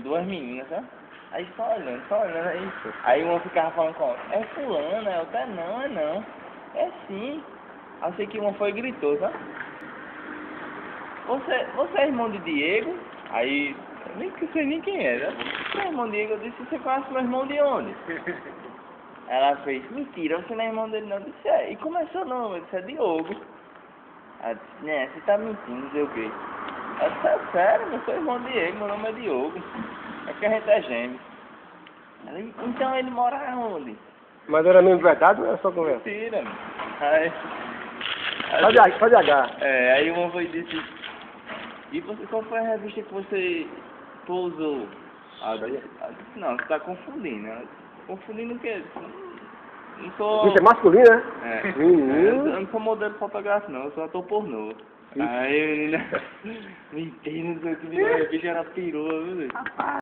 tinha duas meninas, sabe? Aí só olhando, só olhando, aí, aí uma ficava falando com a outra, é fulana, a outra não, é não, é sim. Aí eu sei que uma foi e gritou, sabe? Você, você é irmão de Diego? Aí, eu nem que sei nem quem é, né? Você é irmão de Diego? Eu disse, você conhece meu irmão de onde? Ela fez, mentira, você não é irmão dele não. Eu disse, é, e começou não, eu disse, é Diogo. Ela disse, né, você tá mentindo, não sei o quê. Eu é sério, eu sou irmão de Diego, meu nome é Diogo. É que a gente é gêmeo. Então ele mora onde? Mas era mesmo verdade ou era só conversa? Mentira, meu. Aí, aí, Pode, H. é, aí uma foi disse, e você, qual foi a revista que você pousou? Eu disse, não, você tá confundindo. Disse, confundindo o quê? Eu Não, sou... Isso é masculino, né? É, Menino. eu não sou modelo fotográfico não, eu sou ator pornô. Aí menina, mentira, não sei o que, a bicha era perua, viu?